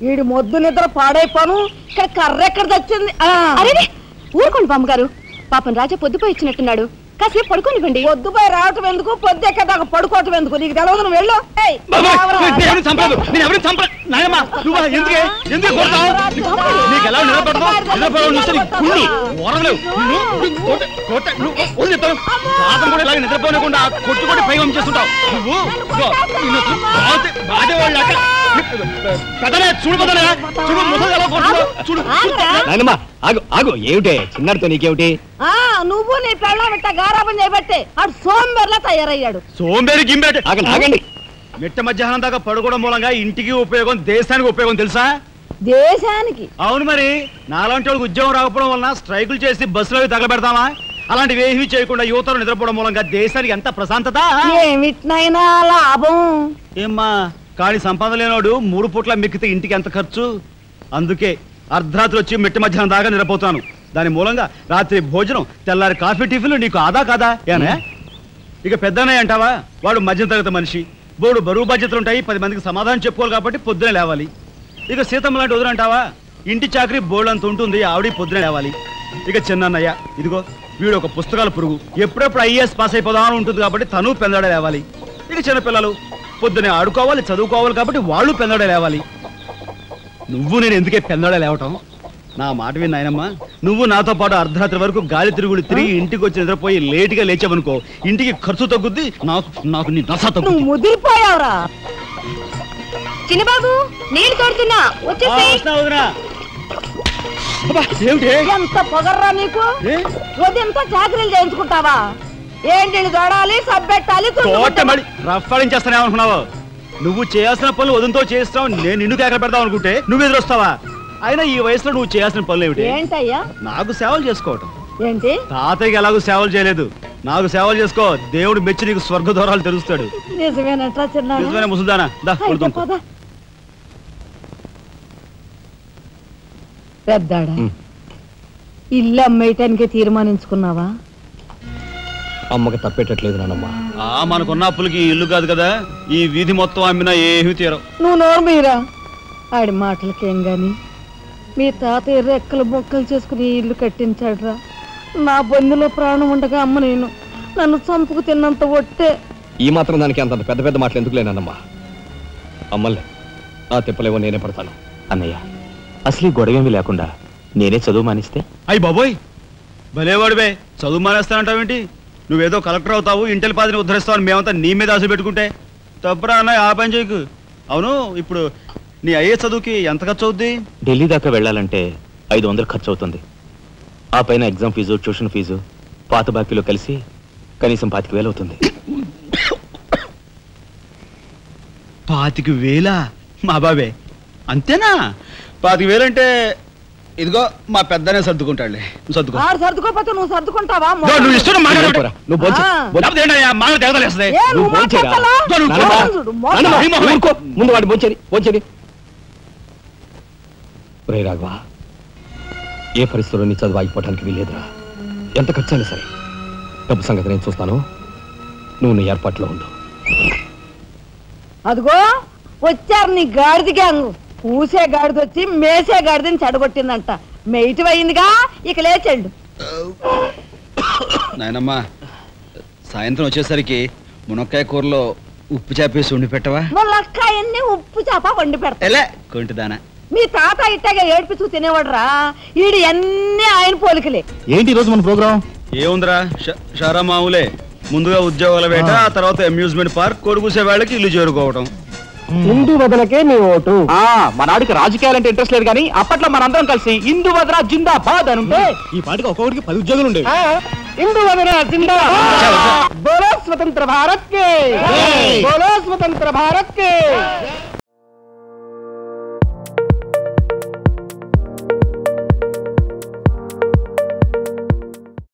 వీడి మొద్దు నిద్ర పాడైపోను ఇక్కడ కర్ర ఎక్కడ తెచ్చింది ఆ. అరే ఊరుకోండి బామ్మగారు. పాపం రాజా పొద్దుపోయి ఇచ్చినట్టున్నాడు. కాసేపు పడుకోనివ్వండి. పొద్దుపై రావటం ఎందుకు? పొద్దు ఎక్కదాకా పడుకోవటం ఎందుకు? నీకు తెలవదు నువ్వు? వెళ్ళు నిద్రపోనకుండా కొట్టు కొట్టి పైగా చేస్తుంటావు. నువ్వు చూడు చూడు ముసలి ఎలా కొడుతుందో చూడు. ఆగరా? నాయనమ్మా ఆగు ఆగు. ఏమిటే? చిన్నారితో నీకేమిటి? ఆ, నువ్వు నీ పెళ్ళం ఇట్ట గారాబం చేయబట్టే ఆడు సోంబేర్లా తయారయ్యాడు. సోంబేరి గింబేట. ఆగండి ఆగండి. మిట్ట మధ్యాహ్నం దాకా పడుకోవడం మూలంగా ఇంటికి ఉపయోగం దేశానికి ఉపయోగం తెలుసా? దేశానికి? అవును మరి. నాలాంటి వాళ్ళకి ఉద్యోగం రాకపోవడం వలన స్ట్రైకులు చేసి బస్సులో తగలబెడతామా అలాంటివి ఏమీ చేయకుండా యువతలు నిద్రపోవడం మూలంగా దేశానికి ఎంత ప్రశాంతత? ఏమిటినైనా లాభం. ఏమ్మా కానీ సంపాదన లేనోడు మూడు పూట్ల మిక్కితే ఇంటికి ఎంత ఖర్చు? అందుకే అర్ధరాత్రి వచ్చి మిట్ట మధ్యాహ్నం దాకా నిరపోతాను దాని మూలంగా రాత్రి భోజనం తెల్లారి కాఫీ టిఫిన్లు నీకు ఆదా కాదా? ఏనే ఇక పెద్దనయ్య అంటావా? వాడు మధ్యతరగతి మనిషి. బోడు బరువు బాధ్యతలు ఉంటాయి పది మందికి సమాధానం చెప్పుకోవాలి కాబట్టి పొద్దునే లేవాలి. ఇక సీతమ్మ లాంటి వదులంటావా అంటావా? ఇంటి చాకరీ బోర్డు అంత ఉంటుంది ఆవిడ పొద్దునే లేవాలి. ఇక చిన్నయ్య ఇదిగో వీడు ఒక పుస్తకాల పురుగు. ఎప్పుడెప్పుడు ఐఏఎస్ పాస్ అయిపోదామని ఉంటుంది కాబట్టి తను పెందడ లేవాలి. ఇక చిన్నపిల్లలు పొద్దునే ఆడుకోవాలి చదువుకోవాలి కాబట్టి వాళ్ళు పెందడ లేవాలి. నువ్వు నేను ఎందుకే పెందడే లేవటం? నా మాట విని నాయనమ్మా. నువ్వు నాతో పాటు అర్ధరాత్రి వరకు గాలి తిరుగుడు తిరిగి ఇంటికి వచ్చి నిద్రపోయి లేటుగా లేచావనుకో ఇంటికి ఖర్చు తగ్గుద్ది నాకు నాకు నీ నస తగ్గుద్ది. ముదిరిపోయావురా. చిన్నబాబు నీళ్ళు తోడుతున్నా. ఎంత పొగర్రా నీకు? ఏ? ఉదయంతో చాకరీలు చేయించుకుంటావా? ఏంటి దొడాలి సబ్బెట్టాలి తోట మళ్ళీ రఫాడించేస్తానే అనుకున్నావు నువ్వు చేయాల్సిన పనులు వదంతో చేస్తావు నేను నిన్ను కేకలు పెడతావు అనుకుంటే నువ్వు ఎదురొస్తావా? అయినా ఈ వయసులో నువ్వు చేయాల్సిన పనులు ఏమిటి? ఏంటయ్యా? నాకు సేవలు చేసుకోవటం. ఏంటి? తాతయ్యకి ఎలాగో సేవలు చేయలేదు. నాకు సేవలు చేసుకో దేవుడు మెచ్చి నీకు స్వర్గ దూరాలు తెలుస్తాడు నిజమైన పెద్దాడా. ఇల్లు అమ్మేయటానికి తీర్మానించుకున్నావా? అమ్మకి తప్పేటట్లేదు నానమ్మా. మనకున్న అప్పులకి ఈ ఇల్లు కాదు కదా. ఈ వీధి మొత్తం అమ్మినా ఏమీ తీరం నువ్వు నోరు మీరా? ఆడి మాటలకేం గాని? మీ తాతయ్య రెక్కలు బొక్కలు చేసుకుని ఇల్లు కట్టించాడురా. నా బొందులో ప్రాణం ఉండగా అమ్మ నేను నన్ను చంపుకు తిన్నంత ఒట్టే. ఈ మాత్రం దానికి అంత పెద్ద పెద్ద మాటలు ఎందుకు లేనమ్మా అమ్మలే నా తిప్పలేవో నేనే పడతాను. అన్నయ్య అసలు ఈ గొడవేమీ లేకుండా నేనే చదువు మానిస్తే? అయ్యి బాబోయ్! భలేవాడివే చదువు మానేస్తానంటావేంటి? నువ్వేదో కలెక్టర్ అవుతావు ఇంటెల్ పాదిని ఉద్ధరిస్తావు అని మేమంతా నీ మీద ఆశ పెట్టుకుంటే తప్పురా అన్న ఆ పని చేయకు. అవును ఇప్పుడు నీ అయ్యే చదువుకి ఎంత ఖర్చు అవుద్ది ఢిల్లీ దాకా వెళ్ళాలంటే ఐదు వందలు ఖర్చు అవుతుంది ఆ పైన ఎగ్జామ్ ఫీజు ట్యూషన్ ఫీజు పాత బాకీలో కలిసి కనీసం పాతిక వేలు అవుతుంది. పాతికి వేలా? మా బాబే అంతేనా? పాతికి వేలంటే ఇదిగో మా పెద్దనే సర్దుకుంటాడులే. నువ్వు సర్దుకో. ఆడు సర్దుకోకపోతే నువ్వు సర్దుకుంటావా? నువ్వు ఇష్టం మాట్లాడు పోరా, నువ్వు భోంచే. ఆ. లేకపోతే ఏంటయ్యా, మాకు తెగదలేస్తుంది ఏ, నువ్వు నువ్వు? నువ్వు నానమ్మా, మోసం చూడు, మోసం. నానమ్మా, ఈ మొహం. ఊరుకో. ముందు వాడి బొంచేది బొంచేది రే రాఘవ ఏ పరిస్థితుల్లో నీ చదువు ఆగిపోవటానికి వీలేదురా ఎంత ఖర్చైనా సరే. డబ్బు సంగతి నేను చూస్తాను. నువ్వు నీ ఏర్పాట్లో ఉండు. అదిగో వచ్చారు నీ గాడిద గ్యాంగ్. పూసే గాడిద వచ్చి మేసే గాడిదని చెడగొట్టిందంట. మెయిటివ్ అయిందిగా ఇక లేచండు నాయనమ్మా సాయంత్రం వచ్చేసరికి మునక్కాయ కూరలో ఉప్పు చేపేసి ఉండి పెట్టవా? ఉప్పు చేప వండి పెడతా. ఎలా కొంటిదానా మీ తాత ఇట్టగా ఏడిపిస్తూ తినేవాడురా. ఈడు అన్ని ఆయన పోలికలే. ఏంటి ఈరోజు మన ప్రోగ్రామ్ ఏముందిరా షారా మామూలే ముందుగా ఉద్యోగాల వేట ఆ. తర్వాత అమ్యూజ్మెంట్ పార్క్ కొడుకుసే వాళ్ళకి ఇల్లు చేరుకోవటం. ఇంటి వదలకే నీ ఓటు. మన ఆడికి రాజకీయాలంటే ఇంట్రెస్ట్ లేదు కానీ అప్పట్లో మనందరం కలిసి ఇందు వదరా జిందాబాద్ అని ఉంటే ఈ పాటికి ఒక్కొక్కడికి పది ఉద్యోగులు ఉండేవి. ఇందు వదన జిందా బోలో స్వతంత్ర భారత్ కే బోలో స్వతంత్ర భారత్ కే